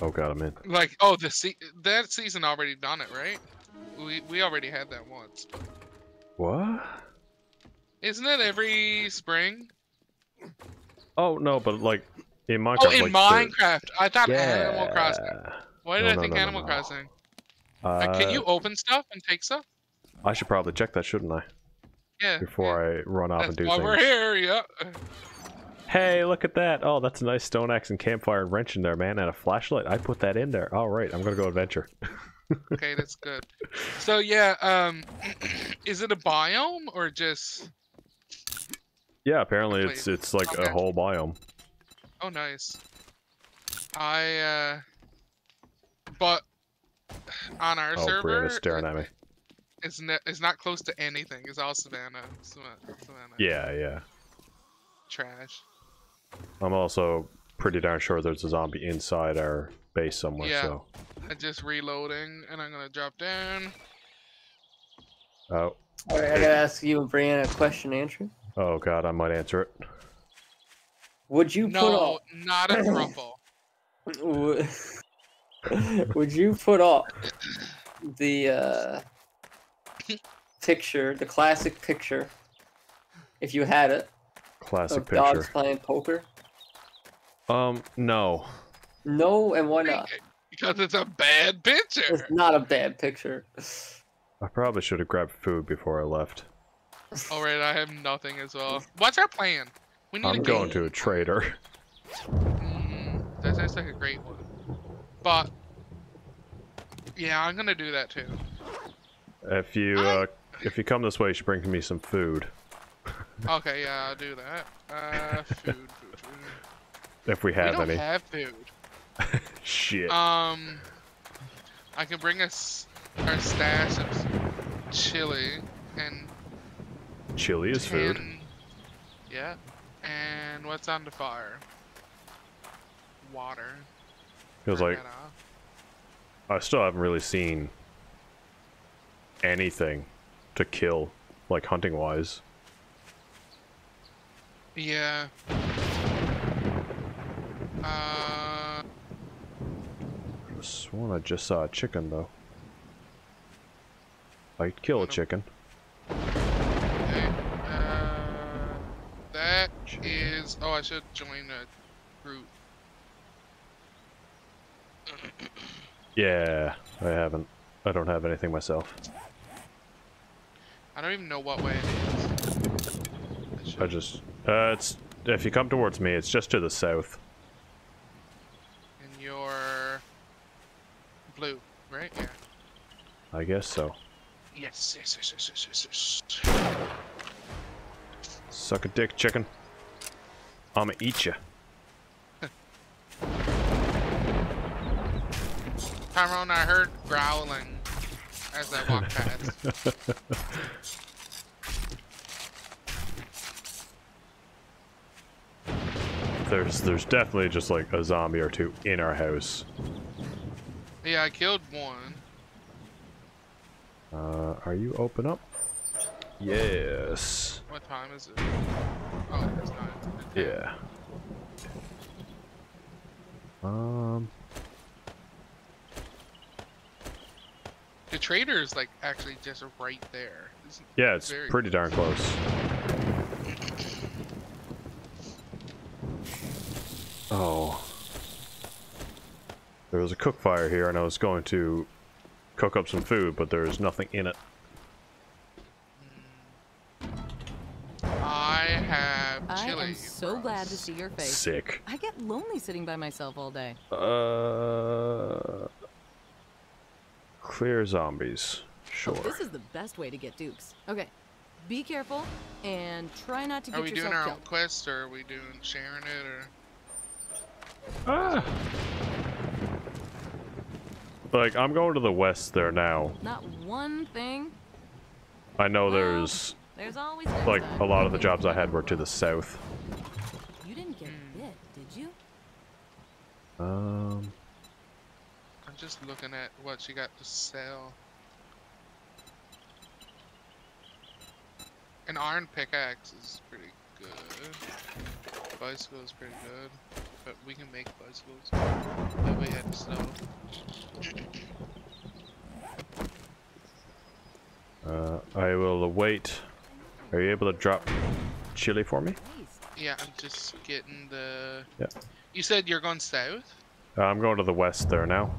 Oh god, I'm in. Like, oh, the se- that season already done it, right? We we already had that once. What? Isn't it every spring? Oh no, but like in Minecraft. Oh, in like, the- Minecraft. I thought yeah. Animal Crossing. Why did No, I no, think no, Animal. Crossing? Uh, Uh, can you open stuff and take stuff? I should probably check that, shouldn't I? Yeah. Before I run off That's and do why things. we're here. Yeah. Hey, look at that! Oh, that's a nice stone axe and campfire and wrench in there, man, and a flashlight. I put that in there. All right, I'm gonna go adventure. Okay, that's good. So yeah, um, is it a biome or just? Yeah, apparently it's it's like a whole biome. Oh, nice. I uh, but on our Oh, server, Brianna's staring at me. it's ne- it's not close to anything. It's all savannah, savannah, savannah. Yeah, yeah. Trash. I'm also pretty darn sure there's a zombie inside our base somewhere. Yeah. So, I'm just reloading, and I'm gonna drop down. oh, All right, I gotta ask you and Brianna a question, Andrew. oh god, I might answer it. Would you put off. No, not a truffle. put? Would you put off the uh, picture, the classic picture, if you had it, Classic of dogs picture. playing poker? Um, no. No, and why not? Because it's a bad picture. It's not a bad picture. I probably should have grabbed food before I left. Alright, I have nothing as well. What's our plan? We need I'm a going to a trader. Mm, that sounds like a great one. But yeah, I'm gonna do that too. If you uh, if you come this way, you should bring me some food. Okay, yeah, I'll do that. Uh, food, food, food. If we have We don't any. have food. Shit. Um, I can bring us our stash of chili and Chili is food. Yeah. And what's on the fire? Water. Feels Turn like. I still haven't really seen anything to kill, like hunting wise. Yeah. I sworn I just saw a chicken though. I'd kill a chicken. okay. Uh, that is. Oh, I should join a group. Yeah, I haven't. I don't have anything myself. I don't even know what way it is. I should- just uh, it's if you come towards me, it's just to the south. And you're blue, right? Yeah. I guess so. Yes, yes, yes, yes, yes, yes, yes. Suck a dick, chicken. I'ma eat you. Tyrone, I heard growling as I walked past. There's there's definitely just like a zombie or two in our house. Yeah, I killed one. Uh, are you open up? Yes. What time is it? Oh, it's not. Yeah. Um. The trader is like actually just right there. It's- Yeah, it's pretty darn close. Oh. There was a cook fire here, and I was going to cook up some food, but there's nothing in it. I have I am so for glad to see your face. Sick. I get lonely sitting by myself all day. Uh. Clear zombies. Sure. Oh, this is the best way to get dukes. Okay, be careful and try not to get it. Are we doing our own quest or are we doing sharing it or? Ah. Like, I'm going to the west there now. Not one thing. I know Well, there's, There's always like, a lot of the jobs I had were to the south. You didn't get bit, did you? Um, I'm just looking at what she got to sell. An iron pickaxe is pretty good. Bicycle is pretty good. But we can make bicycles. That way had snow. Uh, I will wait. Are you able to drop chili for me? Yeah, I'm just getting the. Yeah. You said you're going south. Uh, I'm going to the west there now.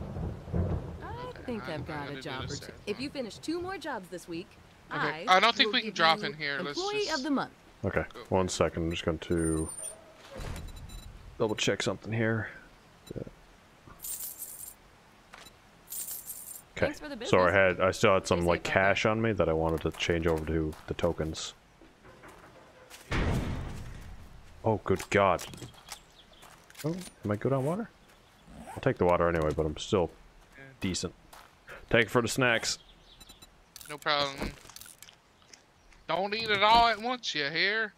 I think I'm I've got gonna a job the or two. If you finish two more jobs this week, Okay. I I don't think will we can drop in here. Let's Employee just- of the month. Okay, Go. one second. I'm just going to double check something here. Okay. Thanks for the So I had, I still had some like safe out there. cash on me that I wanted to change over to the tokens. Oh, good God! Oh, am I good on water? I'll take the water anyway, but I'm still Yeah. decent. Take it for the snacks. No problem. Don't eat it all at once, you hear?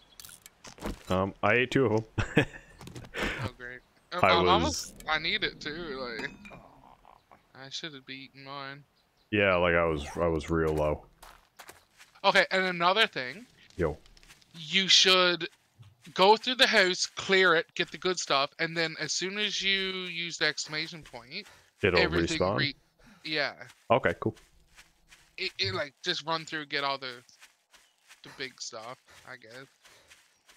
Um, I ate two of them. Oh, great. Um, I, I I'm was- almost. I need it too. Like, I should have eaten mine. yeah, like I was, I was real low. Okay, and another thing, Yo, you should go through the house, clear it, get the good stuff, and then as soon as you use the exclamation point, it'll respawn. re- yeah, okay, cool. it, it like just run through, get all the the big stuff. I guess.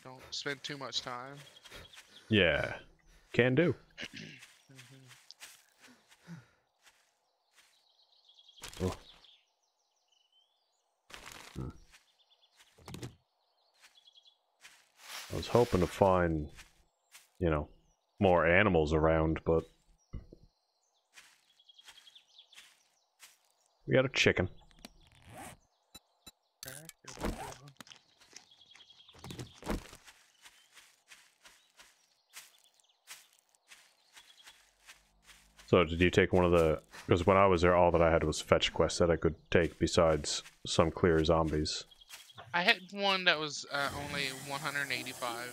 Don't spend too much time. Yeah, can do. Oh. Hmm. I was hoping to find, you know, more animals around, but we got a chicken. Okay, good, good. So did you take one of the? Because when I was there, all that I had was fetch quests that I could take besides some clear zombies. I had one that was uh, only 185.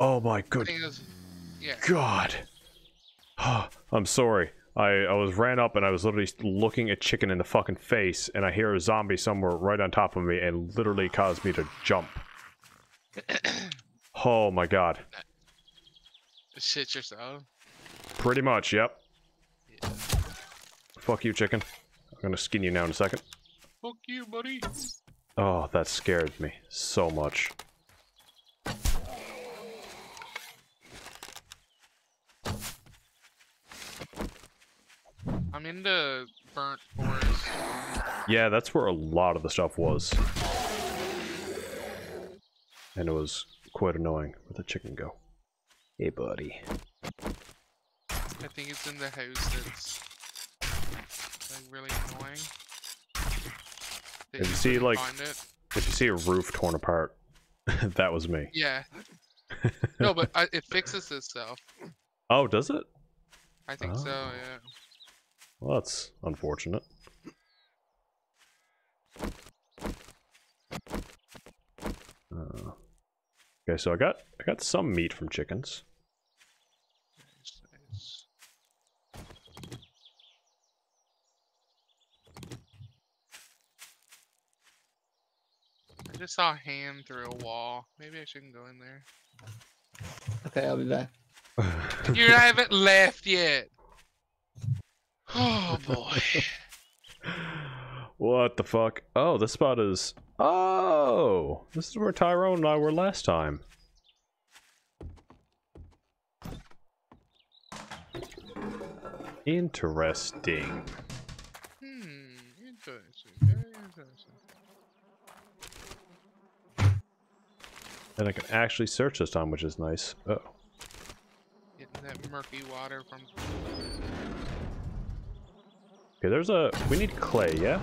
Oh my good was, yeah. God. I'm sorry. I, I was ran up and I was literally looking at chicken in the fucking face and I hear a zombie somewhere right on top of me and literally caused me to jump. oh my god. Shit yourself. Pretty much, yep. Fuck you, chicken. I'm gonna skin you now in a second. Fuck you, buddy. Oh, that scared me so much. I'm in the burnt forest. Yeah, that's where a lot of the stuff was. And it was quite annoying. Where'd the chicken go? Hey, buddy. I think it's in the house that's like really annoying. If you see, like-. If you see a roof torn apart, that was me. Yeah. no, but I, it fixes itself. Oh, does it? I think so. Oh. Yeah. Well, that's unfortunate. Uh, okay, so I got I got some meat from chickens. Nice, nice. I just saw a hand through a wall. Maybe I shouldn't go in there. Okay, I'll be back. You haven't left yet. Oh boy. what the fuck? Oh, this spot is. Oh, this is where Tyrone and I were last time. Interesting. Hmm. Interesting. Very interesting. And I can actually search this time, which is nice. Oh, Getting that murky water from. okay. There's a. We need clay, yeah.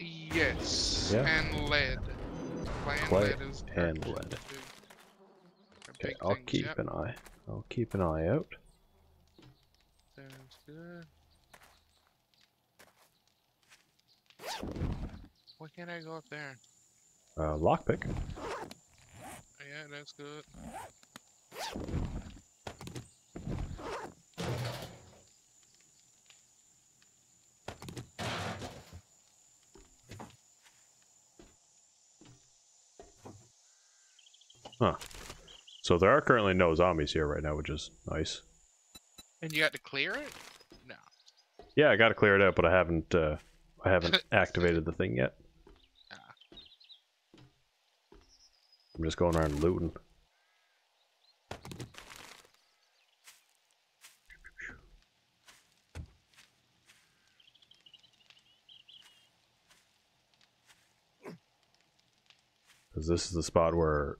Yes. Yeah. And lead. Clay and Clay lead is and lead. Okay, I'll things, keep yep. an eye. I'll keep an eye out. Sounds good. Why can't I go up there? Uh, lockpick. Yeah, that's good. Huh. So there are currently no zombies here right now, which is nice. And you got to clear it? No. Yeah, I gotta clear it out, but I haven't uh I haven't activated the thing yet. I'm just going around looting. Because this is the spot where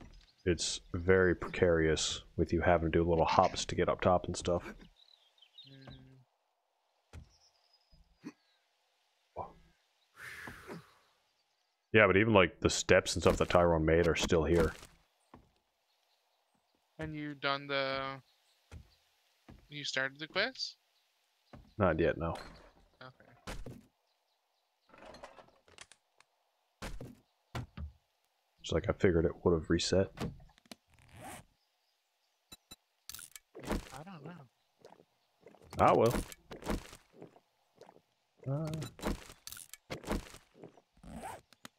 it's very precarious with you having to do little hops to get up top and stuff. Mm, Yeah, but even like the steps and stuff that Tyrone made are still here. And you done the. You started the quest? Not yet, no. Okay. It's like I figured it would have reset. I don't know. Ah, well. Uh,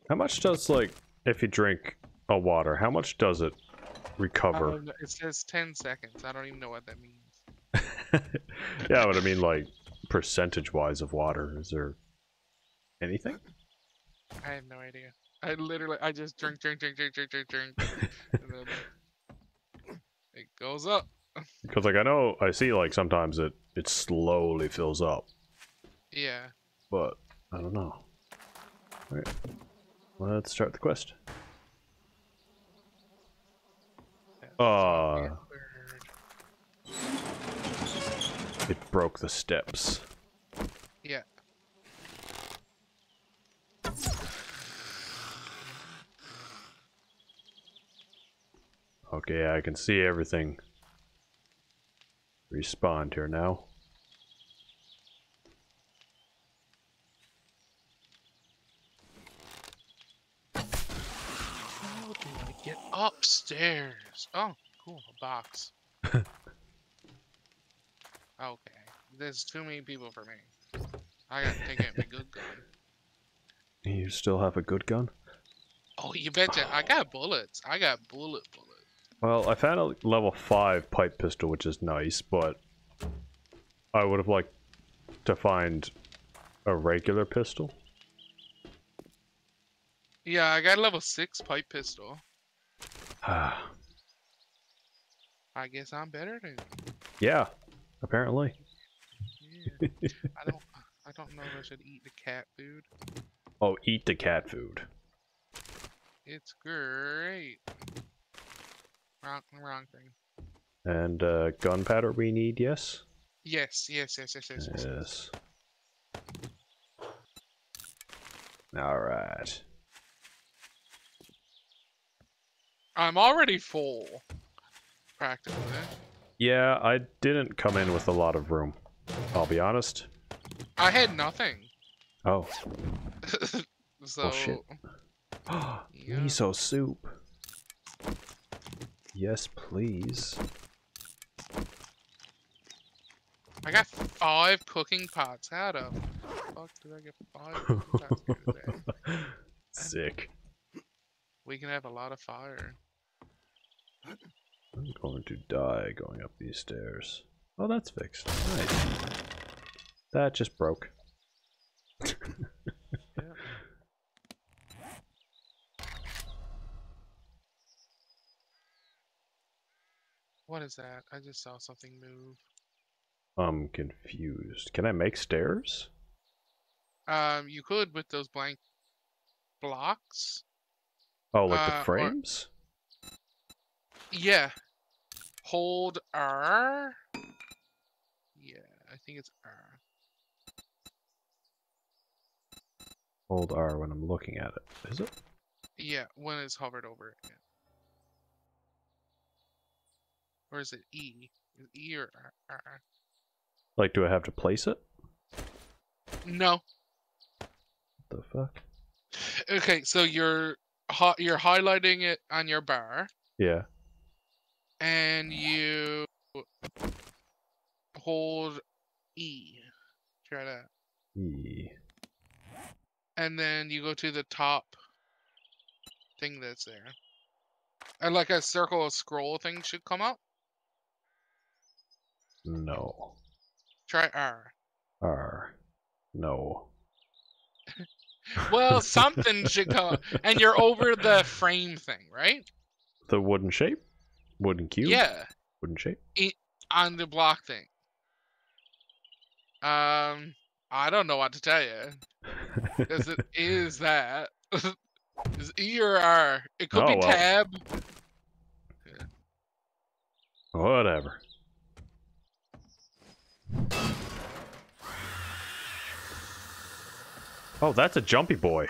how much does, like, if you drink a water, how much does it recover? Um, it says 10 seconds. I don't even know what that means. yeah, but I mean, like, percentage-wise of water, is there anything? I have no idea. I literally, I just drink, drink, drink, drink, drink, drink, drink. it goes up. Because, like, I know, I see, like, sometimes it, it slowly fills up, Yeah. but I don't know. Alright, let's start the quest. Ah. It broke the steps. Yeah. Okay, I can see everything. Respawned here now. How do I get upstairs? Oh, cool. A box. okay. There's too many people for me. I gotta take out my good gun. You still have a good gun? Oh, you betcha. I got bullets. I got bullet bullets. Well, I found a level 5 pipe pistol, which is nice, but I would have liked to find a regular pistol. Yeah, I got a level 6 pipe pistol. Ah, I guess I'm better than you. yeah, apparently. Yeah. I don't I don't know if I should eat the cat food. Oh, eat the cat food. It's great. Wrong wrong thing. And uh, gunpowder we need, yes? Yes, yes, yes, yes, yes, yes. yes. Yes. Alright. I'm already full. Practically. Yeah, I didn't come in with a lot of room. I'll be honest. I had nothing. Oh. so oh, shit. Yeah. Miso soup. Yes, please. I got five cooking pots. How the fuck did I get five cooking pots? Sick. We can have a lot of fire. I'm going to die going up these stairs. Oh, that's fixed. Nice. That just broke. What is that? I just saw something move. I'm confused. Can I make stairs? Um, you could with those blank blocks. Oh, like Uh, the or- frames? Yeah. Hold R. Yeah, I think it's R. Hold R when I'm looking at it. Is it? Yeah, when it's hovered over it. Yeah. Or is it E? Is it E or R? R? Like, do I have to place it? No. What the fuck? Okay, so you're you're highlighting it on your bar, Yeah. And you hold E. Try that. E. And then you go to the top thing that's there. And like a circle of scroll thing should come up. No. Try R. R. No. Well, something should come, up. and you're over the frame thing, right? The wooden shape? Wooden cube? Yeah, Wooden shape? on the block thing. Um, I don't know what to tell you because it is that. is E or R? It could Oh, be well. tab. Whatever. Oh, that's a jumpy boy.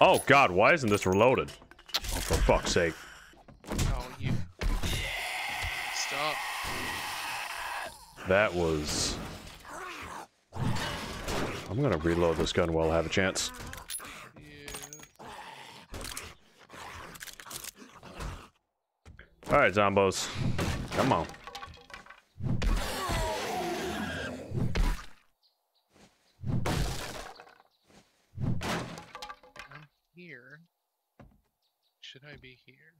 Oh god, why isn't this reloaded? Oh, for fuck's sake. Oh, you. Stop. That was... I'm gonna reload this gun while I have a chance. Alright, zombos. Come on. I'm here. Should I be here?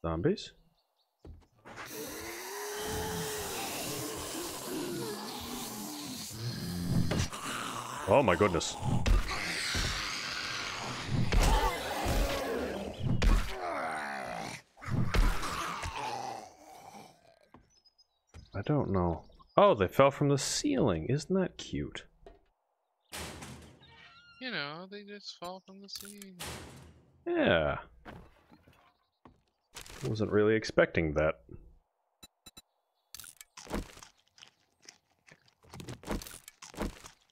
Zombies? Oh my goodness. I don't know. Oh, they fell from the ceiling. Isn't that cute? You know, they just fall from the ceiling. Yeah. Wasn't really expecting that.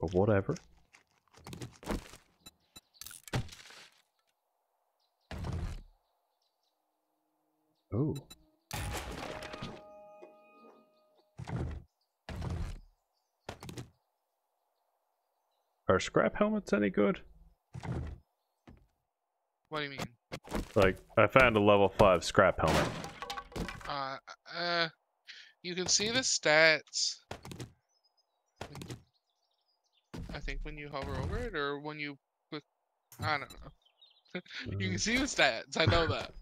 But whatever. Ooh. Are scrap helmets any good? What do you mean? Like, I found a level 5 scrap helmet. Uh, uh, you can see the stats. when- I think when you hover over it, or when you click. I don't know. you can see the stats. I know that.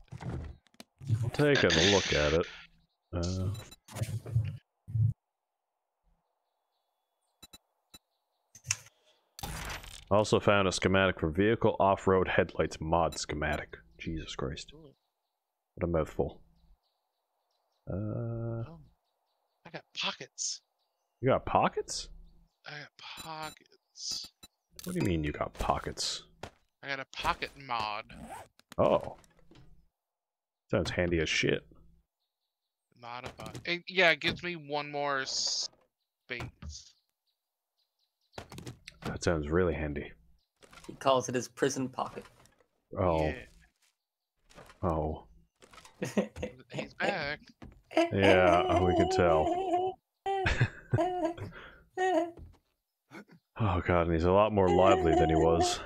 I'm taking a look at it. Uh, also found a schematic for vehicle off-road headlights mod schematic. Jesus Christ. What a mouthful. Uh, oh. I got pockets. you got pockets? I got pockets. What do you mean you got pockets? I got a pocket mod. Oh. Sounds handy as shit. Modify. It, yeah, it gives me one more space. That sounds really handy. He calls it his prison pocket. Oh, Yeah, oh. he's back. Yeah, we could tell. Oh god, and he's a lot more lively than he was.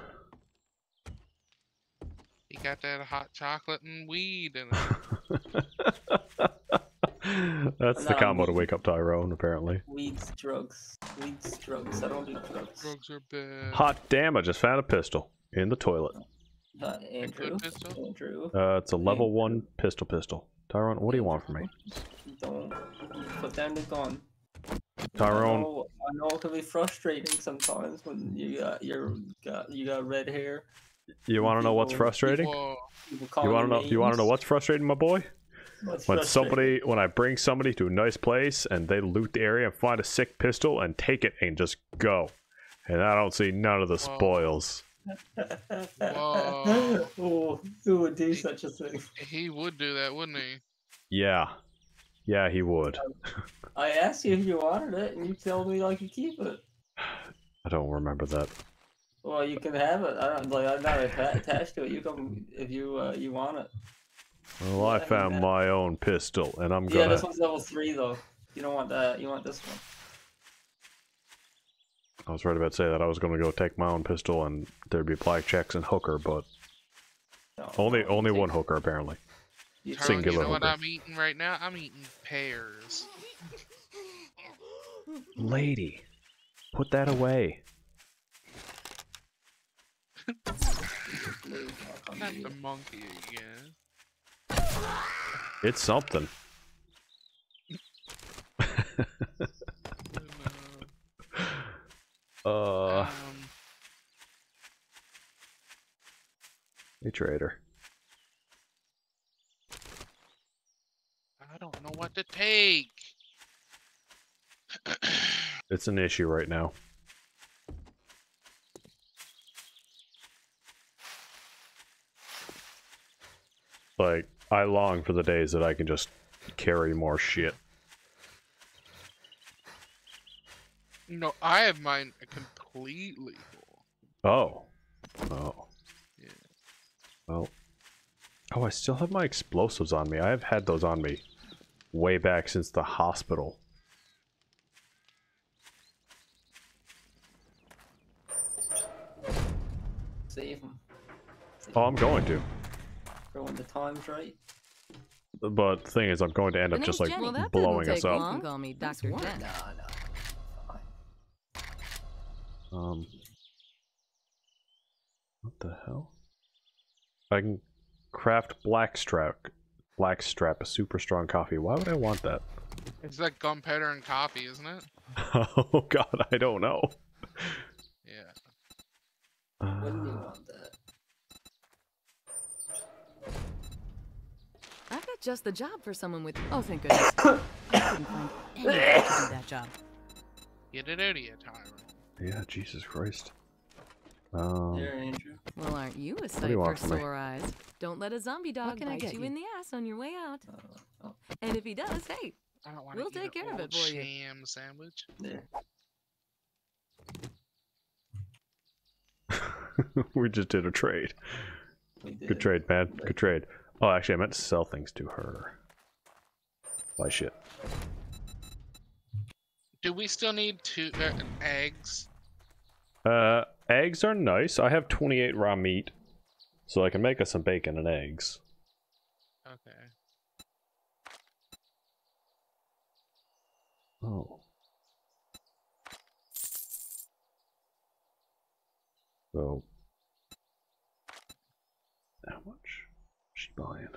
He got that hot chocolate and weed in it. That's the combo to wake up Tyrone, apparently. Weeds, drugs. Weeds, drugs. I don't do drugs. Drugs are bad. Hot damn, I just found a pistol in the toilet. Uh, Andrew. Andrew. Uh, it's a level one pistol pistol. Tyrone, what do you want from me? Don't put down the gun. I Tyrone, know, I know it can be frustrating sometimes when you got your got you got red hair. you want to know what's frustrating? Whoa. People You want to know? You want to know what's frustrating, my boy? What's When somebody, when I bring somebody to a nice place and they loot the area and find a sick pistol and take it and just go, and I don't see none of the Whoa. spoils. Whoa. oh, who would do such a thing? He would do that, wouldn't he? Yeah, yeah, he would. I asked you if you wanted it, and you told me like you keep it. I don't remember that. Well, you can have it. I don't like. I'm not attached to it. You come if you uh, you want it. Well, I found my own pistol, and I'm Yeah, gonna. this one's level three though. You don't want that. You want this one. I was right about to say that I was gonna go take my own pistol, and there'd be blackjacks and hooker, but No, only no, only one hooker apparently. You- Tyrone, you Singular know what. I'm eating right now? I'm eating pears. Lady, put that away. Blue, I'll Not the monkey again. It's something. Oh, Uh, no. Um, hey trader. Don't know what to take. It's an issue right now. Like, I long for the days that I can just carry more shit. no, I have mine completely full. Oh. Oh. Yeah. Well. Oh, I still have my explosives on me. I have had those on me way back since the hospital. Save them. Oh, I'm going to. For the time's right. But the thing is, I'm going to end up just like Well, that blowing didn't us take up. long. Call me Dr. No, Jen. no. Um. What the hell? I can craft blackstrap. Blackstrap, a super strong coffee. Why would I want that? It's like gunpowder and coffee, isn't it? oh god, I don't know. Yeah. Wouldn't you Uh, want that? I've got just the job for someone with. Oh, thank goodness. I couldn't find anyone to do that job. Get it out of here, Tyrone. yeah, Jesus Christ. Um, There, Andrew. Well, aren't you a do sight for want from me? sore eyes? Don't let a zombie dog can I bite get you, you? in the ass on your way out. Uh, oh, And if he does, hey, I don't We'll take care of it for you. Sham sandwich. there. we just did a trade. Did. Good trade, man. Good trade. Oh, actually, I meant to sell things to her. Why shit. Do we still need two uh, eggs? Uh, eggs are nice. I have 28 raw meat, so I can make us some bacon and eggs. Okay. Oh. So, how much? is She buying.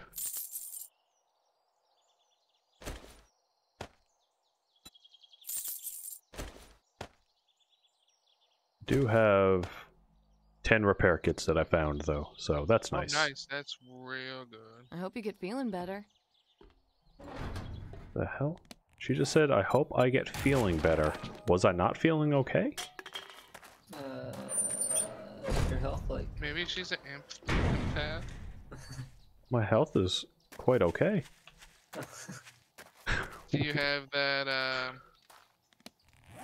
Do have ten repair kits that I found though, so that's nice. Oh, nice. That's real good. I hope you get feeling better. The hell? She just said, "I hope I get feeling better." Was I not feeling okay? Uh, your health, like. Maybe she's an empath. My health is quite okay. Do you have that um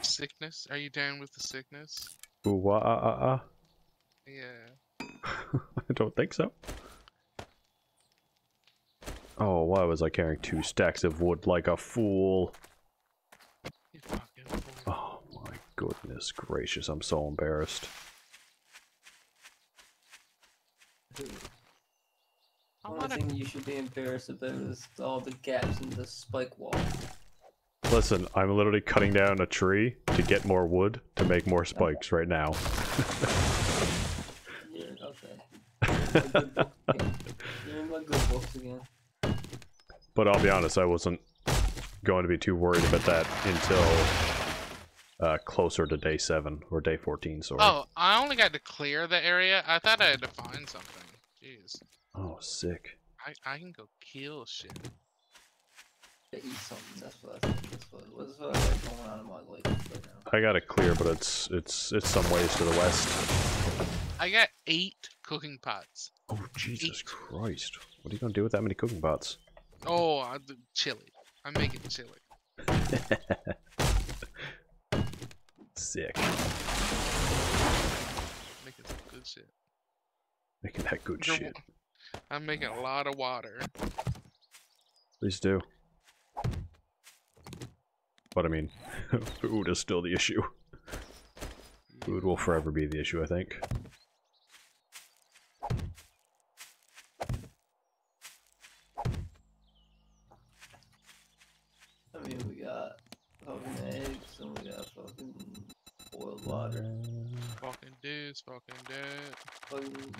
sickness? Are you down with the sickness? Ooh, wah, ah, ah, ah. Yeah. I don't think so. Oh, why was I carrying two stacks of wood like a fool? Fool. Oh my goodness gracious, I'm so embarrassed. I One wanna thing you should be embarrassed about is all the gaps in the spike wall. Listen, I'm literally cutting down a tree to get more wood to make more spikes right now. Yeah, okay. You're in my good book again. You're in my good books again. But I'll be honest, I wasn't going to be too worried about that until uh, closer to day 7, or day 14, sorry. Oh, I only got to clear the area. I thought I had to find something. Jeez. Oh, sick. I, I can go kill shit. To eat something. That's what I. That's what, that's what got going on in my life right now. I got it clear, but it's it's it's some ways to the west. I got eight cooking pots. Oh Jesus Eight. Christ! What are you gonna do with that many cooking pots? Oh, I do chili. I'm making chili. Sick. Making some good shit. Making that good You're shit. I'm making a lot of water. Please do. But I mean, food is still the issue. Food will forever be the issue, I think. I mean, we got fucking eggs and we got fucking boiled water. Fucking this, fucking that. Fucking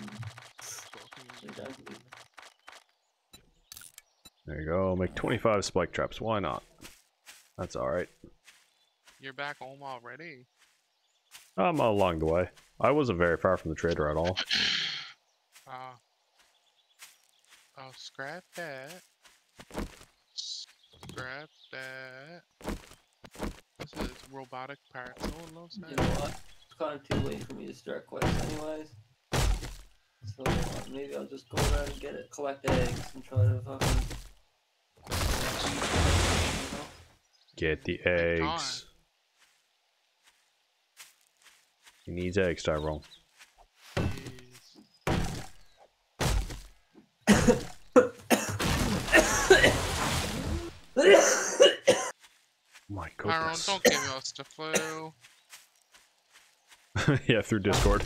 Three times a week. There you go. Make 25 spike traps. Why not? That's alright. You're back home already. I'm along the way. I wasn't very far from the trader at all. Uh, oh, scrap that. Scrap that. This is robotic parts. No one loves You that. know what? It's kind of too late for me to start quests anyways. So maybe I'll just go around and get it, collect eggs, and try to fucking. Get the eggs. He needs eggs, Tyrone. Jeez. My Tyrone, don't give us the flu. yeah, through Discord.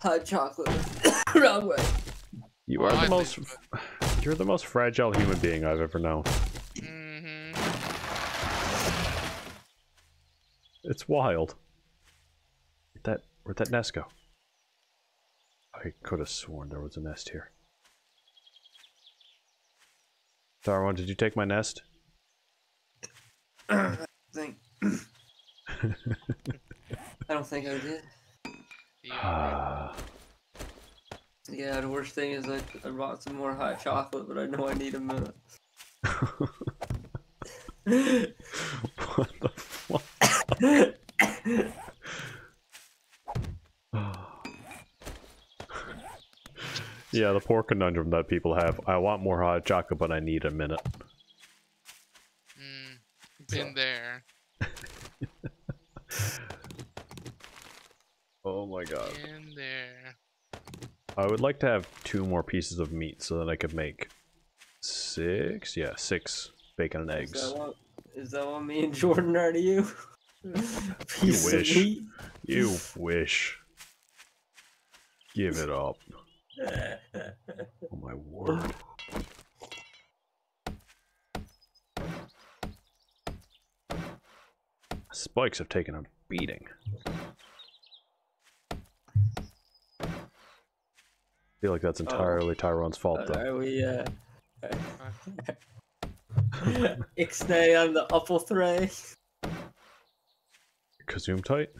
Hot chocolate. Wrong way. You Well, are I the most. You're the most fragile human being I've ever known. It's wild. Where'd that where'd that nest go? I could have sworn there was a nest here. Tyrone, did you take my nest? I think. I don't think I did. Yeah. Ah, Yeah, the worst thing is like I brought some more hot chocolate, but I know I need a minute. what the fuck? yeah, the poor conundrum that people have. I want more hot chocolate, but I need a minute. Mm, been there. Oh my god. Been there. I would like to have two more pieces of meat so that I could make six. Yeah, six bacon and Is eggs. that what, is that what me and Jordan are to you? Piece of wish. You wish. Give it up. Oh my word. Spikes have taken a beating. I feel like that's entirely Tyrone's fault, though. Are we, uh... Ixnay on the upper tray. Kazoom tight?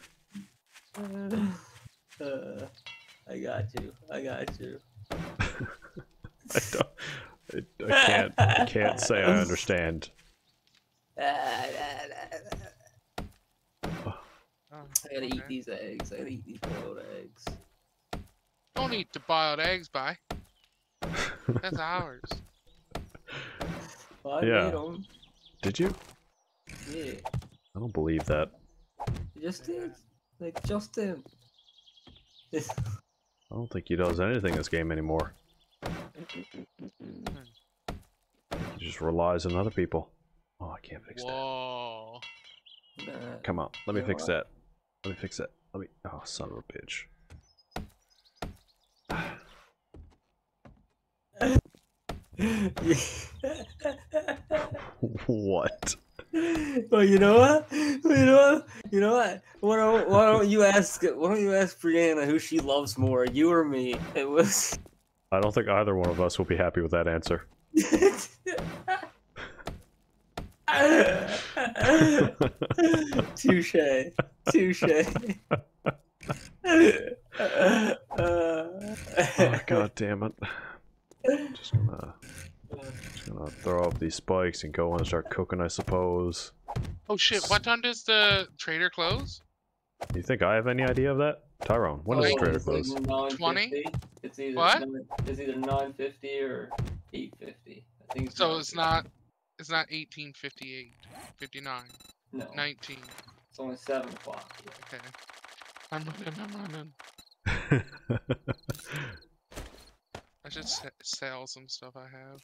Uh, I got you. I got you. I don't. I, I can't. I can't say I understand. I gotta eat these eggs. I gotta eat these boiled eggs. Don't eat the boiled eggs, bye. That's ours. Well, I Yeah. Did you? Yeah, I don't believe that. Just did. Like just did. I don't think he does anything in this game anymore. He just relies on other people. Oh, I can't fix that. Whoa. Nah. Come on, let me You fix that. Let me fix that. Let me. Oh, son of a bitch. what? Well, you know what? You know what? You know what? Why don't, why don't you ask? Why don't you ask Brianna who she loves more, you or me? It was. I don't think either one of us will be happy with that answer. Touche. Touche. oh, God damn it. Just gonna, just gonna throw up these spikes and go and start cooking, I suppose. Oh shit, what time does the trader close? You think I have any idea of that? Tyrone, when does the trader it's close? 20? It's either What? nine- it's either nine fifty or eight fifty. I think. It's So it's not it's not 1858, 59, No, 19. it's only seven o'clock. Okay. I'm running, I'm running. I should sell some stuff I have.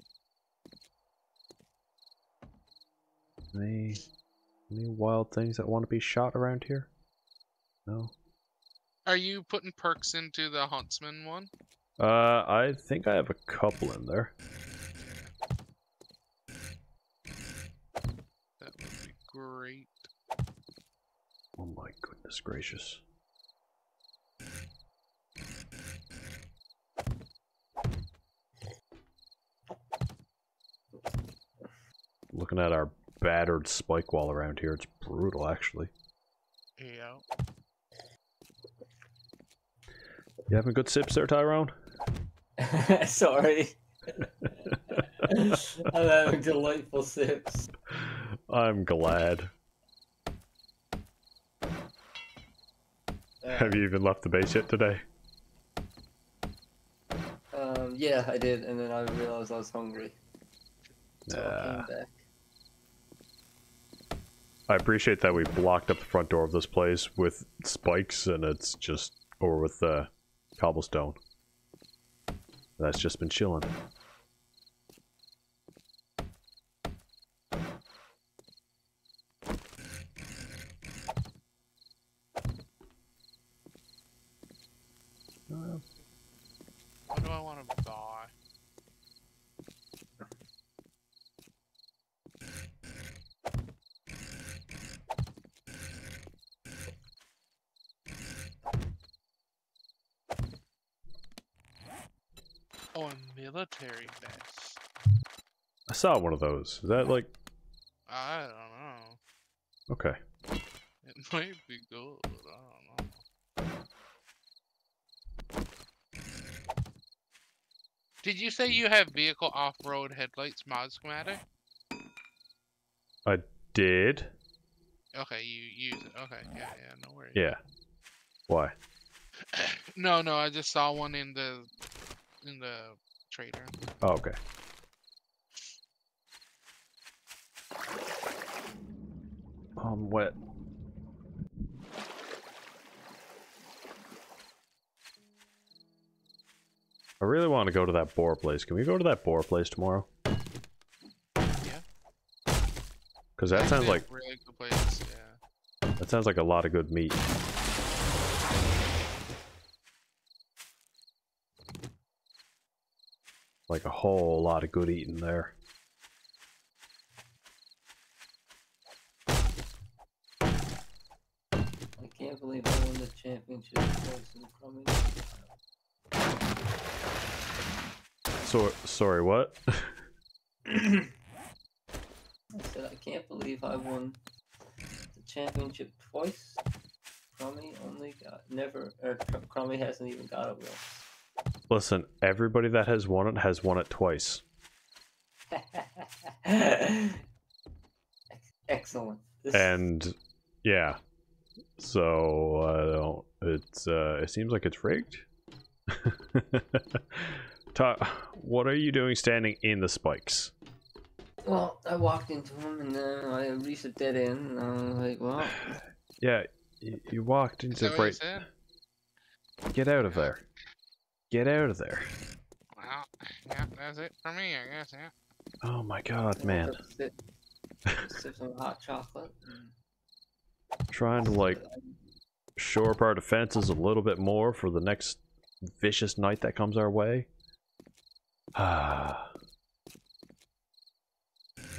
any, any wild things that want to be shot around here? No. Are you putting perks into the huntsman one? Uh, I think I have a couple in there. That would be great. Oh my goodness gracious. Looking at our battered spike wall around here. It's brutal, actually. Yeah. You having good sips there, Tyrone? Sorry. I'm having delightful sips. I'm glad. Uh, Have you even left the base yet today? Um, yeah, I did, and then I realized I was hungry. So I came back. I appreciate that we blocked up the front door of this place with spikes and it's just, or with uh, cobblestone. That's just been chilling. Uh, What do I want to buy? A military vest. I saw one of those. Is that like I don't know. okay? It might be good. I don't know. Did you say you have vehicle off-road headlights mod schematic? I did Okay, you use it. Okay, yeah, yeah, no worries. yeah? Why? no, no, I just saw one in the in the trader. Oh, okay. Um, I'm wet. I really want to go to that boar place. Can we go to that boar place tomorrow? Yeah. Because that sounds like really. Yeah. that sounds like a lot of good meat. Like a whole lot of good eating there. I can't believe I won the championship twice in Crummy. So sorry, what? I said I can't believe I won the championship twice. Crummy only got never, or Cr- Crummy hasn't even got a once. Listen, everybody that has won it has won it twice. Excellent. This- And yeah. So I don't it's uh it seems like it's rigged. Ta- what are you doing standing in the spikes? well, I walked into them and then I reached a dead end, and I was like, well, Yeah, you, you walked into that what you right. Get out of there. Get out of there. Well, yeah, that's it for me, I guess. Yeah. Oh my god, man. took sip, sip some hot chocolate. Trying to like shore up our defenses a little bit more for the next vicious night that comes our way. Ah.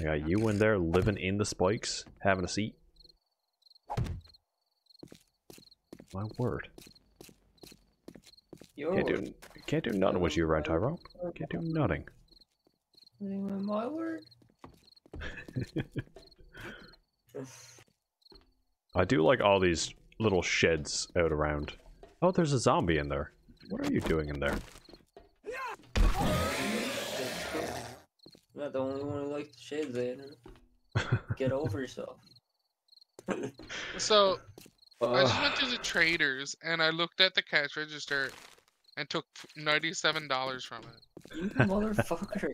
I got you in there living in the spikes, having a seat. My word. Your Can't do, can't do nothing with you around Tyrone. Can't do nothing. Anyone my word? I do like all these little sheds out around. Oh, there's a zombie in there. What are you doing in there? You're not the only one who likes the shades, Andrew. Get over yourself. So I just went to the traders and I looked at the cash register and took ninety-seven dollars from it. You motherfucker.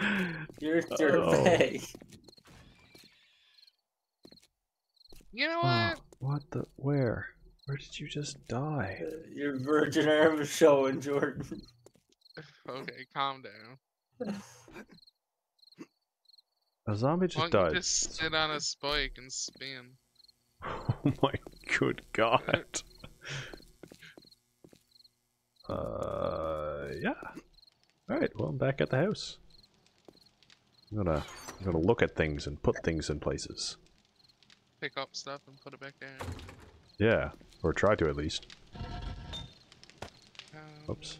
You're a Oh. dirtbag. You know Oh, what? what the? Where? Where did you just die? Uh, your virgin arm is showing, Jordan. Okay, calm down. A zombie just don't you died. just sit on a spike and spin? Oh my good god uh, yeah. All right. Well, I'm back at the house. I'm gonna I'm gonna look at things and put things in places. Pick up stuff and put it back down. Yeah, or try to at least. Um... Oops.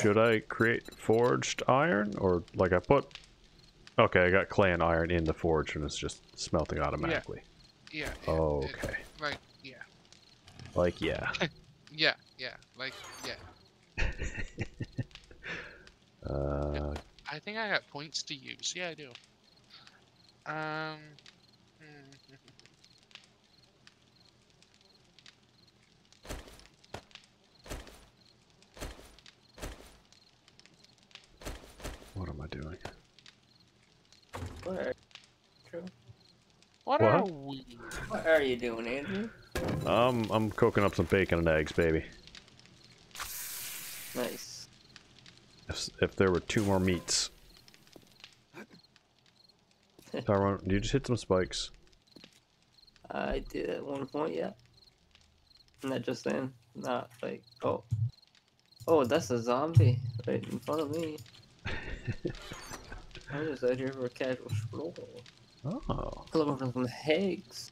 Should I create forged iron or like I put Okay, I got clay and iron in the forge, and it's just smelting automatically. Yeah. it- Oh, it- okay. like yeah. Like yeah. Yeah. Yeah. Like yeah. Uh, I think I got points to use. Yeah, I do. Um. hmm. what am I doing? What are, True. What, What? are we? what are you doing, Andrew? Um, I'm cooking up some bacon and eggs, baby. Nice. If, if there were two more meats. Tyrone, you just hit some spikes. I did at one point, yeah. Not just then. Not like oh. Oh, that's a zombie right in front of me. I'm just out here for a casual stroll. Oh, Looking for some eggs.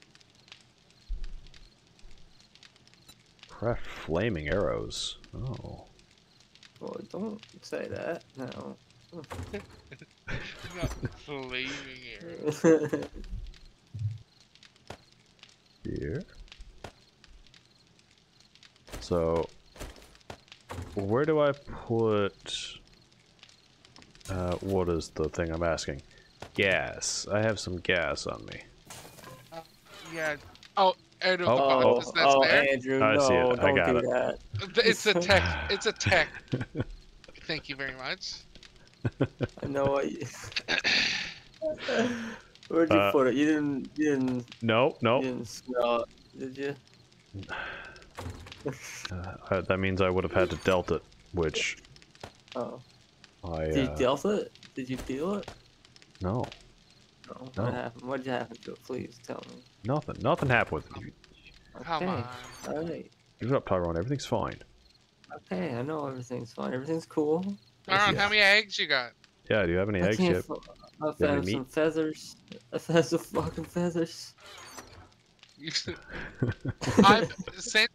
craft flaming arrows. Oh. Oh, don't say that. No. Not flaming arrow. Here. So, where do I put? Uh, what is the thing I'm asking? Gas. I have some gas on me. Yeah. Oh, out of the Oh, boxes that's oh, there. Andrew, I no, see it. I don't got do it. that. It's a tech. It's a tech. Thank you very much. I know what you... Where'd you Uh, put it? You didn't, you didn't, No, no. you no. didn't smell it, did you? Uh, that means I would have had to dealt it, which Oh. I. Did you Uh, deal it? Did you deal it? no, No. No. What happened? What did happen to it? Please tell me. nothing. Nothing happened with it. You, Come Okay. on. Alright. give it up, Tyrone. Everything's fine. Okay, I know everything's fine. Everything's cool. Aaron, Yeah. how many eggs you got? Yeah. Do you have any I eggs yet? fu- I You have found some feathers. I found some fucking feathers. I've since I said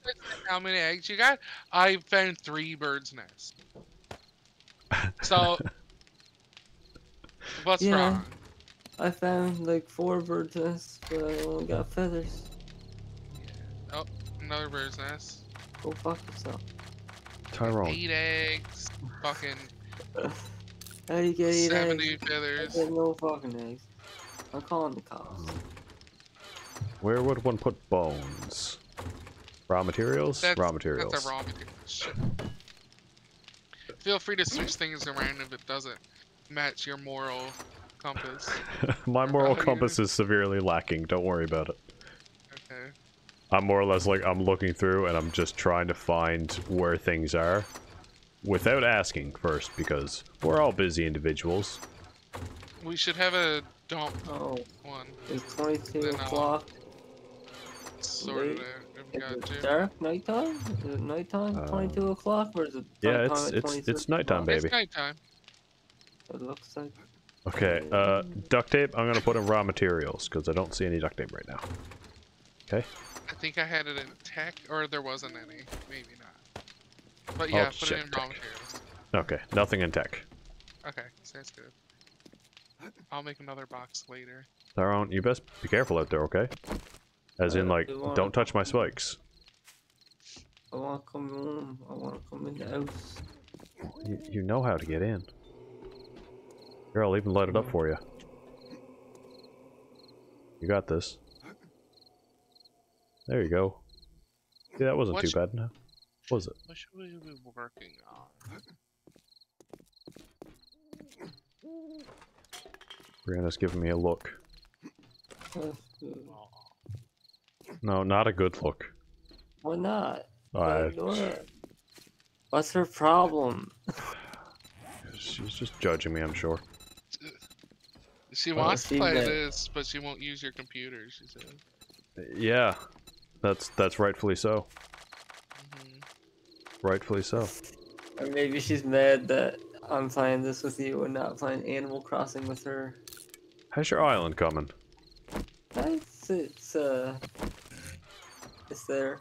how many eggs you got, I found three birds' nests. So what's Yeah. wrong? I found like four birds nests, but I only got feathers. Oh, another bird's nest. Go fuck yourself. Tyrone. Eight eggs. Fucking How do you get eight seventy eggs? I feathers. get no fucking eggs. I'm calling the cops. Where would one put bones? Raw materials? That's, Raw materials. That's a raw material. Shit. Feel free to switch things around if it doesn't match your moral compass. My moral compass is severely lacking. Don't worry about it. Okay. I'm more or less like I'm looking through and I'm just trying to find where things are without asking first because we're all busy individuals. We should have a dump Oh, one it's 22 Then, uh, o'clock. sorted Late. Out if we Is got it to. dark? Nighttime? Is it nighttime? Uh, 22 o'clock? Or is it yeah, it's- it's- it's nighttime, o'clock? baby. It's nighttime. It looks like. Okay, uh, duct tape, I'm gonna put in raw materials because I don't see any duct tape right now. Okay. I think I had it in tech, or there wasn't any. Maybe not. But yeah, put check it in raw tech. materials. Okay, nothing in tech. Okay, sounds good. I'll make another box later. Tyrone, you best be careful out there, okay? As in, Uh, like, we don't touch my spikes. I want to come home. I want to come in the house. You, you know how to get in. Here, I'll even light it up for you. You got this. There you go. See, that wasn't What too sh- bad now. Was it? What should we be working on? Brianna's giving me a look. No, not a good look. Why not? Ignore it. What's her problem? she's just judging me, I'm sure. She wants to play bet. this, but she won't use your computer. She said. Yeah, that's that's rightfully so. Mhm. Rightfully so. Or maybe she's mad that I'm playing this with you and not playing Animal Crossing with her. How's your island coming? It's, it's uh, it's there.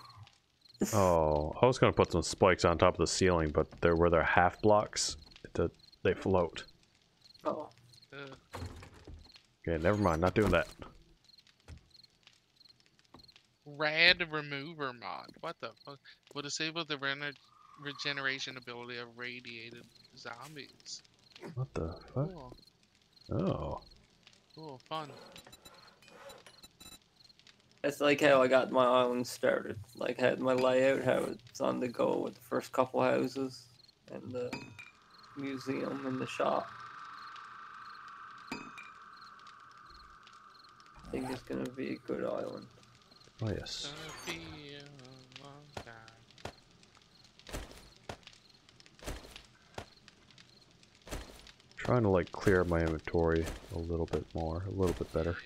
Oh, I was gonna put some spikes on top of the ceiling, but they're where they're half blocks. It, they float. Oh, Ugh. Okay, never mind. Not doing that. Rad remover mod. What the fuck? Will disable the rene- regeneration ability of radiated zombies. What the fuck? Cool. Oh. Cool. Fun. That's like how I got my island started. Like had my layout, how it's on the go with the first couple houses and the museum and the shop. I think it's gonna be a good island. Oh yes. Gonna be a long time. Trying to like clear my inventory a little bit more, a little bit better.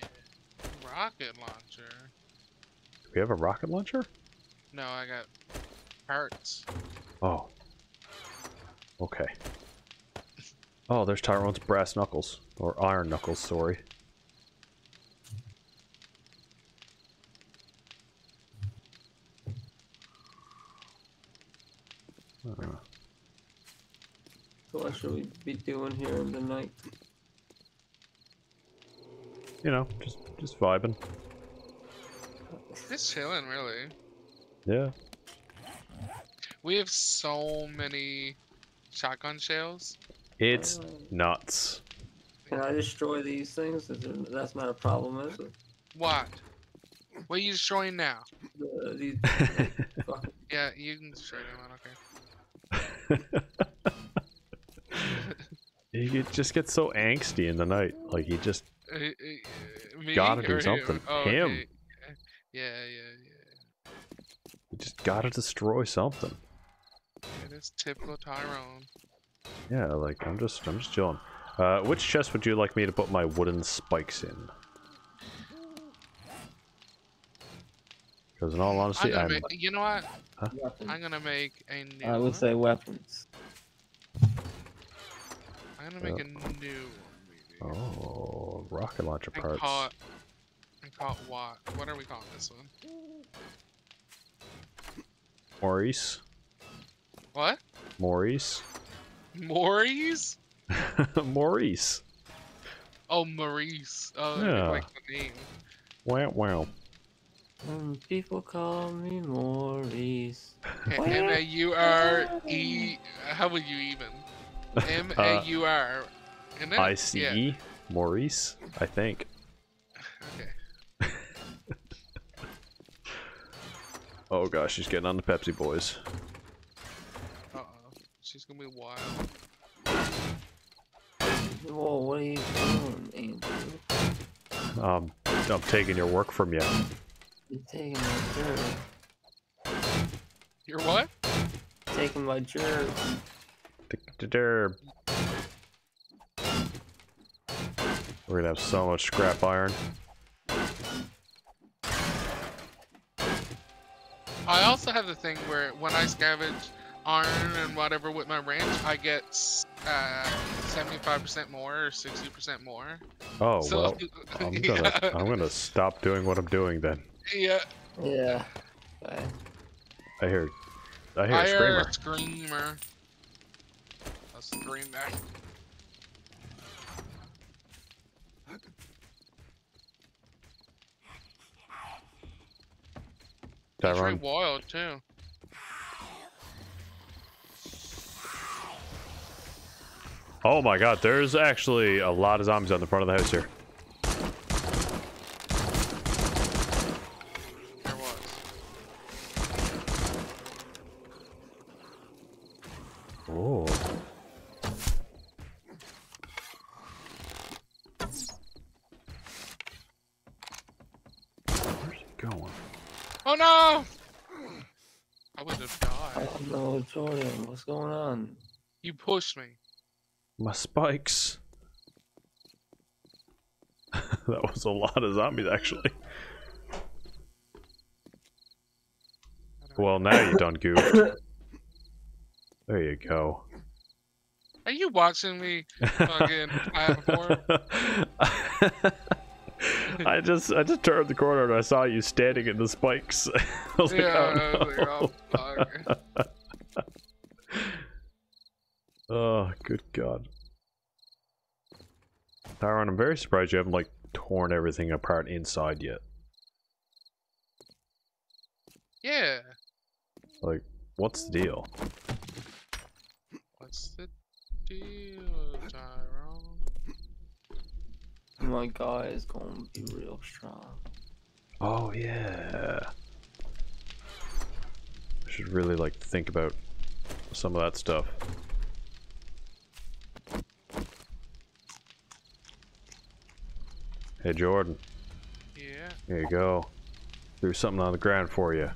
Rocket launcher. Do we have a rocket launcher? No, I got parts. Oh. Okay. Oh, there's Tyrone's brass knuckles. Or iron knuckles, sorry. Uh, So what should we be doing here in the night? you know, just just vibing. Just chilling, really. Yeah. We have so many shotgun shells. It's Uh, nuts. Can I destroy these things? Is it, that's not a problem, is it? What? What are you destroying now? The, these Yeah, you can destroy them. Okay. he just gets so angsty in the night. Like he just Uh, uh, me Gotta do or him? something. Oh, Him. okay. Yeah, yeah, yeah. he just gotta destroy something. It is typical Tyrone. Yeah, like I'm just I'm just chilling. Uh, which chest would you like me to put my wooden spikes in? Because in all I'm honesty, I'm, make, you know what? weapons. I'm gonna make a new. I would one. say weapons. I'm gonna make a new one. Maybe. oh rocket launcher parts. Call it. And call it what? What are we calling this one? Maurice, What? Maurice, Maurice? Maurice. Oh, Maurice. Oh, Yeah. I like the name. Wow, wow. Um, people call me Maurice. M A U R E. How would you even? M A U R. isn't it? I C Yeah. E, Maurice. I think. Okay. Oh gosh, she's getting on the Pepsi boys. Uh oh. She's gonna be wild. Whoa, what are you doing, Andrew? Um, I'm taking your work from you. You're taking my jerk. You're what? Taking my jerk. Derb. We're gonna have so much scrap iron. I also have the thing where when I scavenge iron and whatever with my wrench, I get uh, 75% more or 60% more. Oh so, well, I'm gonna yeah, I'm gonna stop doing what I'm doing then. yeah. Yeah. Okay. I hear I hear I a hear screamer. a screamer. A screamer. It's very wild too. oh my god, there's actually a lot of zombies on the front of the house here. Jordan. What's going on? You pushed me. My spikes. that was a lot of zombies, actually. Well, now you done goofed. There you go. Are you watching me fucking platform? I just I just turned the corner and I saw you standing in the spikes. I was like, yeah, oh, I was like, oh, fuck. oh, good god. Tyrone, I'm very surprised you haven't like torn everything apart inside yet. Yeah. Like, what's the deal? What's the deal, Tyrone? My guy is gonna be real strong. Oh yeah. I should really like think about some of that stuff. Hey Jordan, Yeah. here you go. Threw something on the ground for you.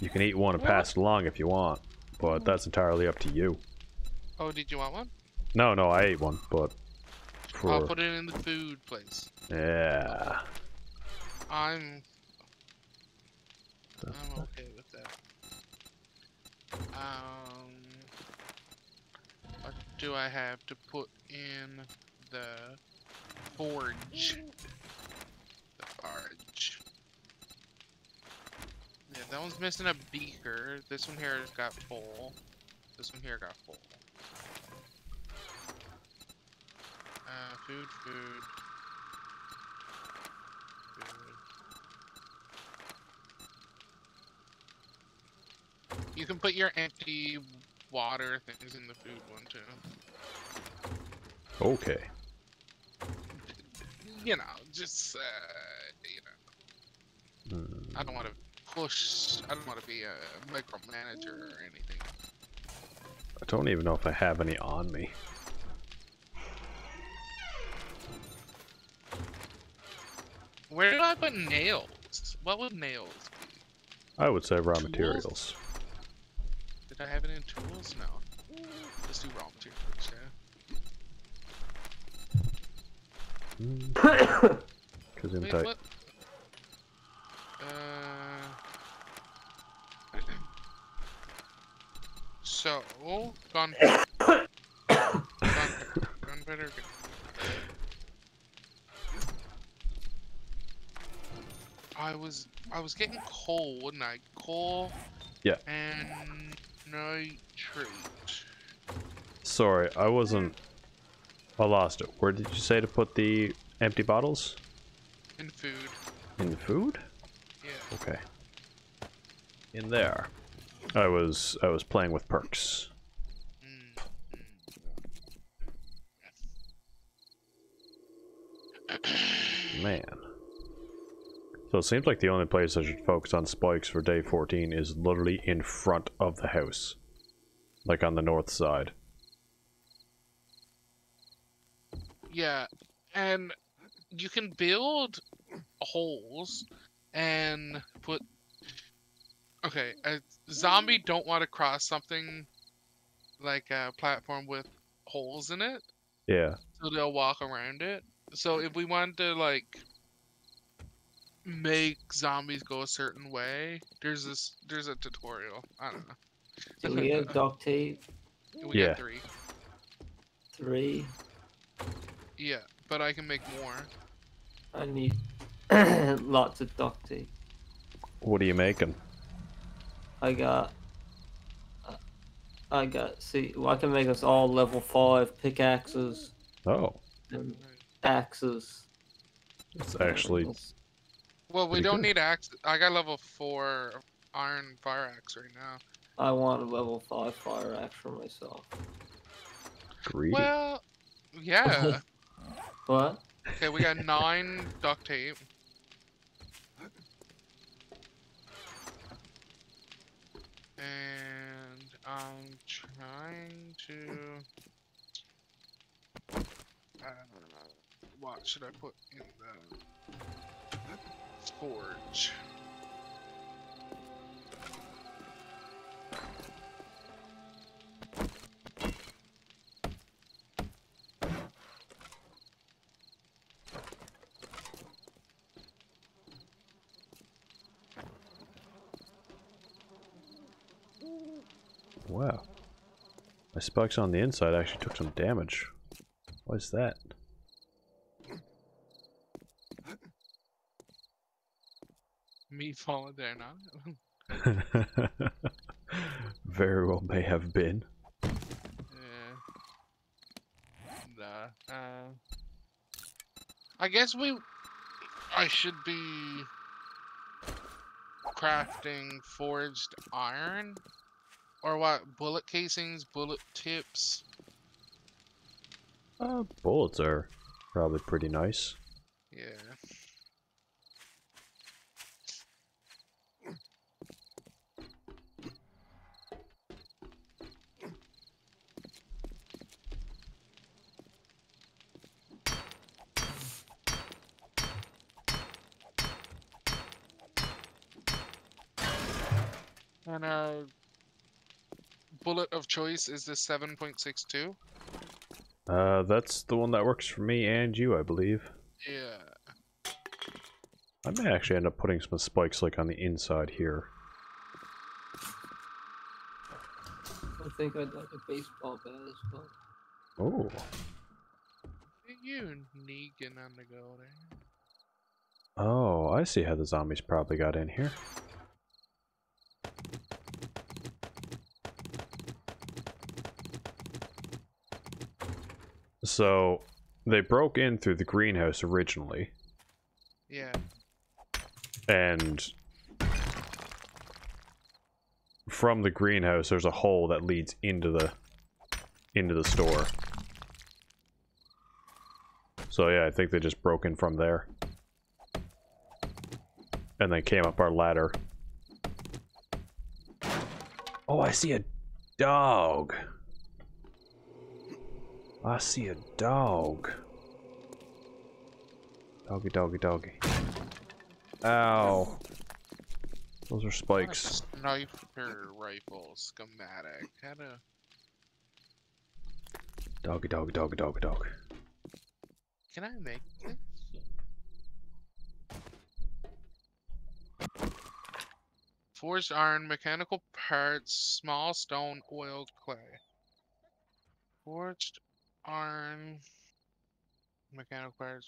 You can eat one and pass it along if you want, but hmm. that's entirely up to you. Oh, did you want one? No, no, I ate one, but I'll put it in the food place. yeah, I'm I'm okay. Um, what do I have to put in the forge? The forge. Yeah, that one's missing a beaker. This one here has got full. This one here got full. Uh, food, food. Food. You can put your empty water things in the food one too. okay. You know, just uh, you know, Hmm. I don't want to push. I don't want to be a micromanager or anything. I don't even know if I have any on me. Where do I put nails? What would nails be? I would say raw Tools? materials. Did I have it in tools? No. Just do raw materials. Yeah. Because Wait, type. what? Uh. so, gun. gun, gunpowder. gun- I was I was getting coal, wasn't I? Coal. Yeah. And nitrate. Sorry, I wasn't. I lost it. Where did you say to put the empty bottles? In food. In the food? Yeah. Okay. In there. I was I was playing with perks. Mm, mm. Man. So it seems like the only place I should focus on spikes for day 14 is literally in front of the house. Like on the north side. Yeah, and you can build holes and put. Okay, a zombie don't want to cross something like a platform with holes in it, Yeah. so they'll walk around it. So if we wanted to like make zombies go a certain way, there's this there's a tutorial. I don't know. Do we have duct tape? We Yeah. three. Three. Yeah, but I can make more. I need lots of duct tape. What are you making? I got. uh, I got. See, I can make us all level five pickaxes Oh, and axes. it's actually Well, we Pretty don't good. need axe. I got level four iron fire axe right now. I want a level five fire axe for myself. greedy. Well, yeah. What? okay, we got nine duct tape. And I'm trying to. Uh, what should I put in the forge? Wow. My spikes on the inside actually took some damage. What is that? Be volunteer now. Very well may have been. Yeah. Nah. Uh, I guess we. I should be crafting forged iron, or what? Bullet casings, bullet tips. Uh, bullets are probably pretty nice. Yeah. And uh, bullet of choice is this 7.62. Uh, that's the one that works for me and you, I believe. Yeah. I may actually end up putting some spikes like on the inside here. I think I'd like a baseball bat as well. Oh, You Negan on the go there. oh, I see how the zombies probably got in here. So, they broke in through the greenhouse originally, Yeah. and from the greenhouse there's a hole that leads into the into the store. So yeah, I think they just broke in from there. And then came up our ladder. Oh, I see a dog. I see a dog. Doggy, doggy, doggy. Ow. Those are spikes. Sniper rifle schematic. How to. Doggy, doggy, doggy, doggy, dog. Can I make this? Forged iron, mechanical parts, small stone, oiled clay. Forged iron, mechanical parts.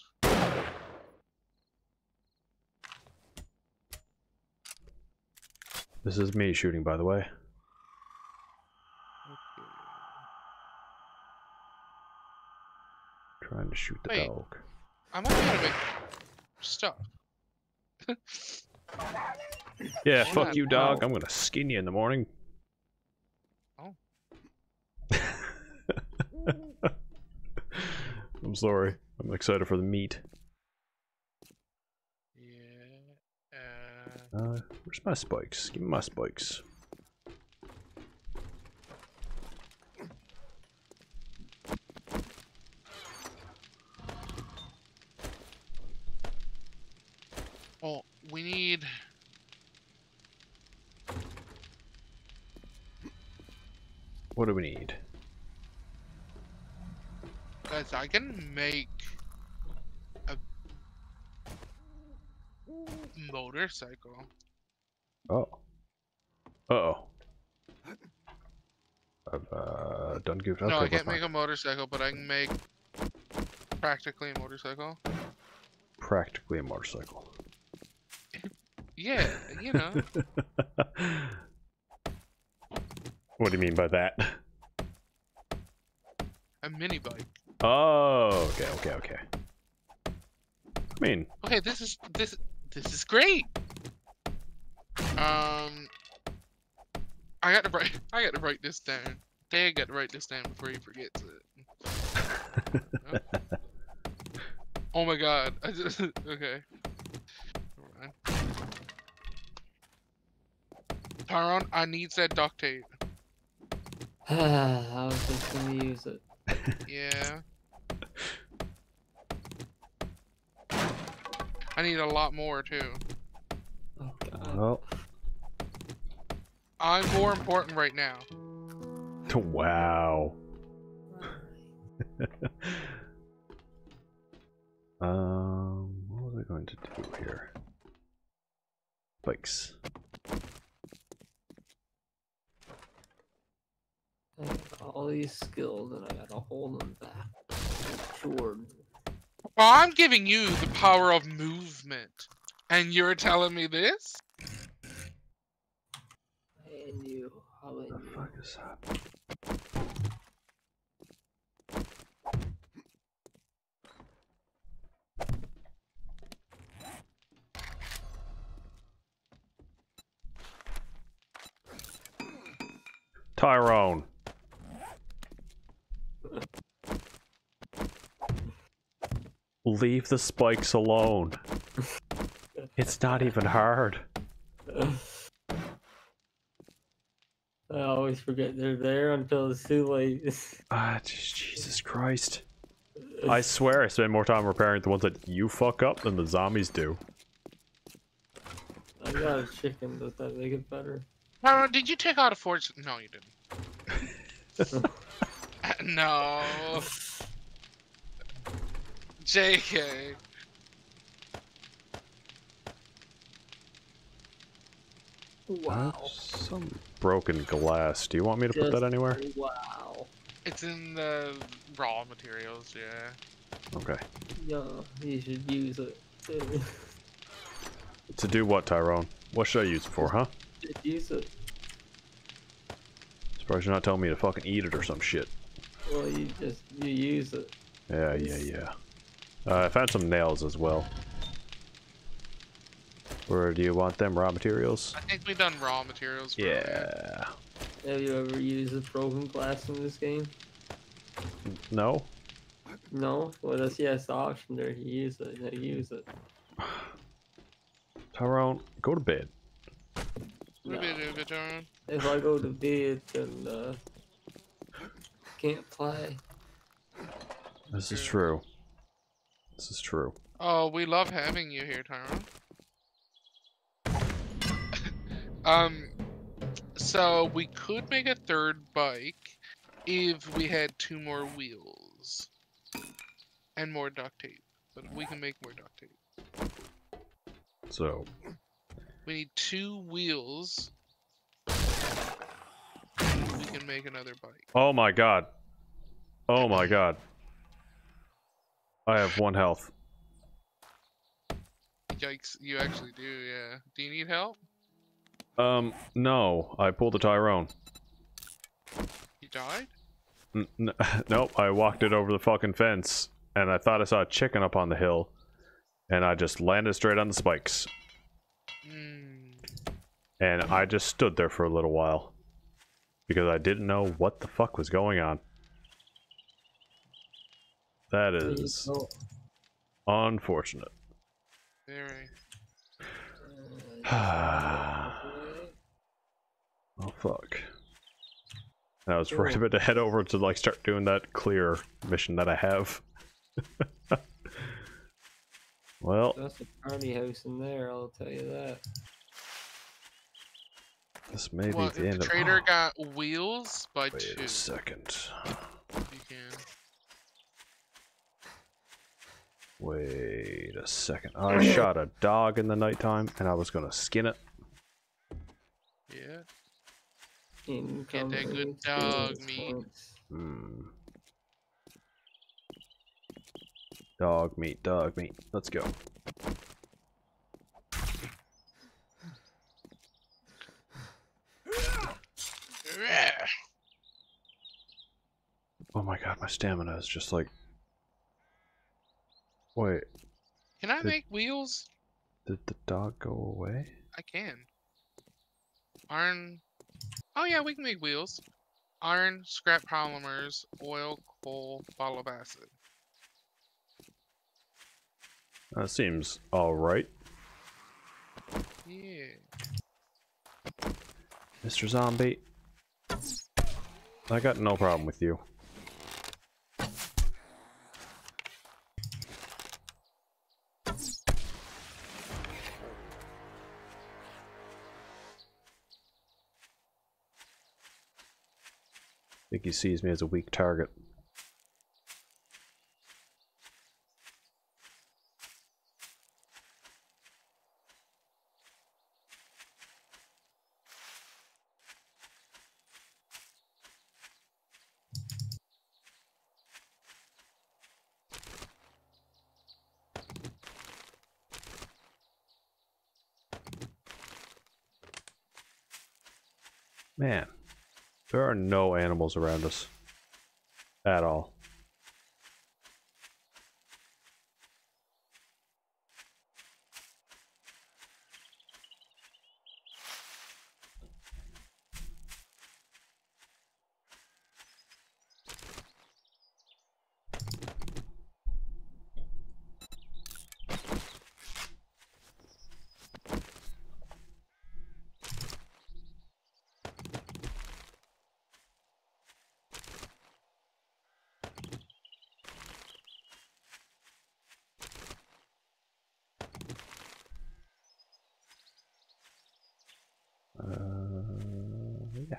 This is me shooting, by the way. Okay. Trying to shoot the Wait. dog. I'm be able to make stuff. Yeah, Hold fuck on. you, dog. Ow. I'm gonna skin you in the morning. Oh. I'm sorry. I'm excited for the meat. Yeah. Uh, Uh, where's my spikes? Give me my spikes. Oh, we need. What do we need? Guys, I can make a motorcycle. Oh. Uh oh. I've uh, done goofed up. no, I can't make a motorcycle, but I can make practically a motorcycle. practically a motorcycle. Yeah, you know. what do you mean by that? a mini bike. Oh, okay, okay, okay. I mean, Okay, this is this this is great. Um, I got to write I got to write this down. Dad got to write this down before he forgets it. Oh my god! I just okay. Tyrone, I need that duct tape. I was just gonna use it. Yeah. I need a lot more too. Oh god. well, I'm more important right now. wow. um, what was I going to do here? Spikes. I got all these skills and I gotta hold them back. Sure. Well, I'm giving you the power of movement, and you're telling me this? And you, how about the fuck is happening? Tyrone. Leave the spikes alone. It's not even hard. I always forget they're there until it's too late. Ah, just Jesus Christ. I swear I spend more time repairing the ones that you fuck up than the zombies do. I got a chicken. Does that make it better? Tyrone, did you take out a forge? No, you didn't. no. JK. Wow. Some broken glass. Do you want me to put that anywhere? Wow. It's in the raw materials, yeah. Okay. Yeah, you should use it. To do what, Tyrone? What should I use it for, huh? Just use it. Surprised you're not telling me to fucking eat it or some shit. Well, you just you use it. Yeah, yeah, yeah. Uh, I found some nails as well. Where do you want them? Raw materials? I think we've done raw materials. for it. Yeah. Have you ever used a broken glass in this game? No? No. Well, that's yeah, it's the option there. You use it. You use it. Tyrone, go to bed. No. do we do, good, Tyrone? If I go to bed, then uh, can't play. This is Yeah. true. This is true. Oh, we love having you here, Tyrone. um, so we could make a third bike if we had two more wheels and more duct tape. But we can make more duct tape. So, We need two wheels. We can make another bike. oh my god. Oh my god. I have one health. Yikes! You actually do, yeah. Do you need help? Um, no. I pulled the Tyrone. You died? N- n- nope, I walked it over the fucking fence, and I thought I saw a chicken up on the hill, and I just landed straight on the spikes. Hmm. And I just stood there for a little while. Because I didn't know what the fuck was going on. That There you is go. unfortunate. Very. Oh fuck. I was right about to head over to like start doing that clear mission that I have. well, That's a party house in there, I'll tell you that. this may Well, be the if end the of trader got wheels by Wait two, a second. you can. Wait a second. I shot a dog in the nighttime and I was gonna skin it. Yeah. Incoming that good dog experience meat. points. Hmm. Dog meat, dog meat. Let's go. Oh my god, my stamina is just like. Wait, Can I Did- make wheels? did the dog go away? I can. Iron. Oh yeah, we can make wheels. Iron, scrap polymers, oil, coal, bottle of acid. That seems alright. Yeah. Mr. Zombie. I got no problem with you. Think he sees me as a weak target. Man, There are no animals around us. At all. Uh, yeah.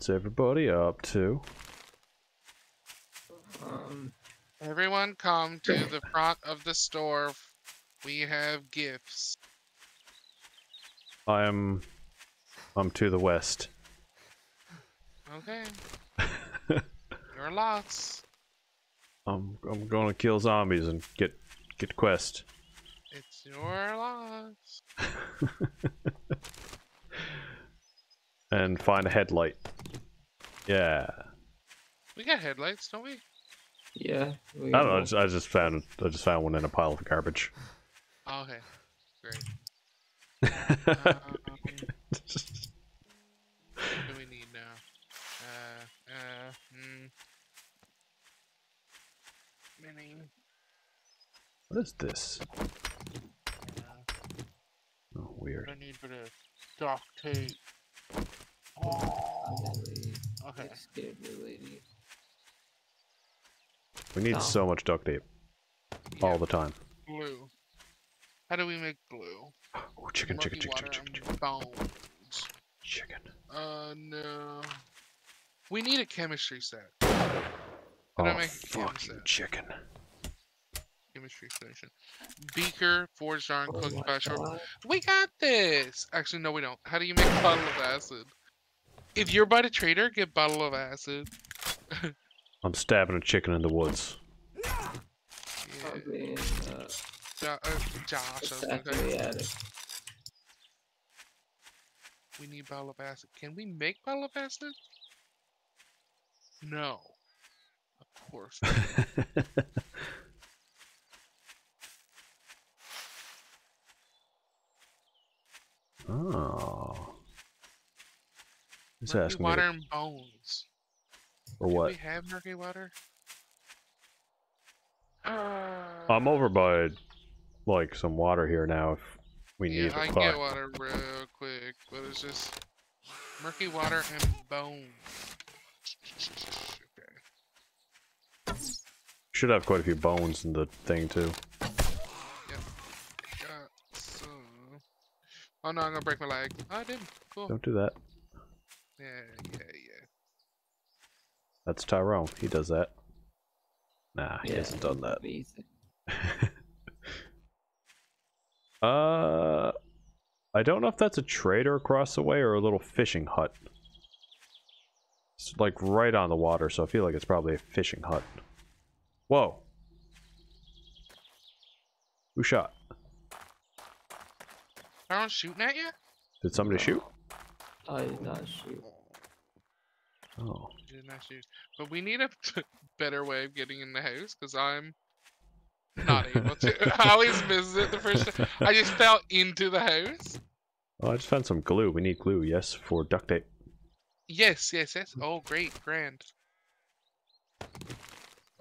What's everybody up to? Um, Everyone come to the front of the store. We have gifts. I am. I'm to the west. Okay. Your loss. I'm I'm gonna kill zombies and get get quest. It's your loss. and find a headlight. Yeah. We got headlights, don't we? yeah. We I don't know. I just, I just found I just found one in a pile of garbage. Oh, okay. Great. Um, what do we need now? Uh, uh, hmm. Mini. what is this? Uh, Oh, what weird. I need for the duct tape. Oh, Really, okay. like, scared me, lady. We need Oh. so much duct tape all the time. Glue. How do we make glue? Oh, chicken, chicken, Murky chicken, water chicken, and chicken, Bones. chicken. Uh, no. We need a chemistry set. How do I Oh, make a chem fucking set? chicken. Chemistry station. Beaker, forged iron, Oh cooking my flash. We got this! Actually, no, we don't. How do you make a bottle of acid? If you're by the trader, get bottle of acid. I'm stabbing a chicken in the woods. Yeah. Probably uh, Jo- uh, Josh, I was gonna back in say, the attic. we need bottle of acid. Can we make bottle of acid? No. Of course. not. oh. He's Murky asking me water to- and bones. for Do what? we have murky water? Uh, I'm over by like some water here now if we yeah, need I it. can get water real quick, but it's just murky water and bones. Okay. Should have quite a few bones in the thing too. Got some. Oh no, I'm gonna break my leg. Oh, I didn't. Cool. Don't do that. Yeah, yeah, yeah. That's Tyrone. He does that. Nah, he Yeah, hasn't done that. Uh, I don't know if that's a trader across the way or a little fishing hut. It's like right on the water, so I feel like it's probably a fishing hut. Whoa. Who shot? Are shooting at you? Did somebody shoot? Oh, I did not shoot. Oh. Did not shoot. But we need a better way of getting in the house because I'm not able to. I always miss it the first time. I just fell into the house. Oh, I just found some glue. We need glue, yes, for duct tape. Yes, yes, yes. Oh, great, grand.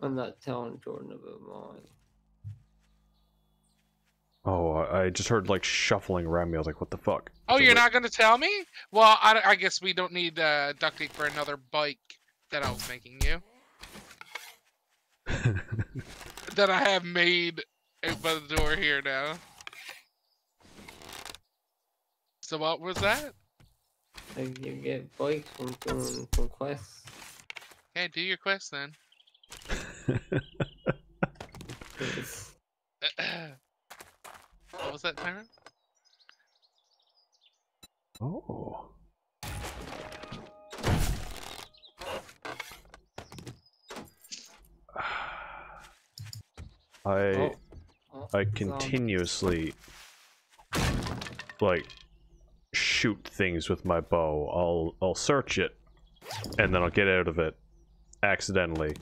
I'm not telling Jordan about mine. Oh, I I just heard like shuffling around me. I was like, what the fuck? Oh, It's you're wi- not gonna tell me? Well, I, I guess we don't need uh, duct tape for another bike that I was making you. that I have made out by the door here now. So what was that? Like you get bikes from doing from quests. Okay, do your quest then. was that, Tyrant? Oh. I oh. Oh, I continuously like shoot things with my bow. I'll I'll search it and then I'll get out of it accidentally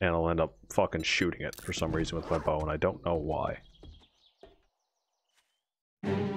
and I'll end up fucking shooting it for some reason with my bow and I don't know why. Thank you.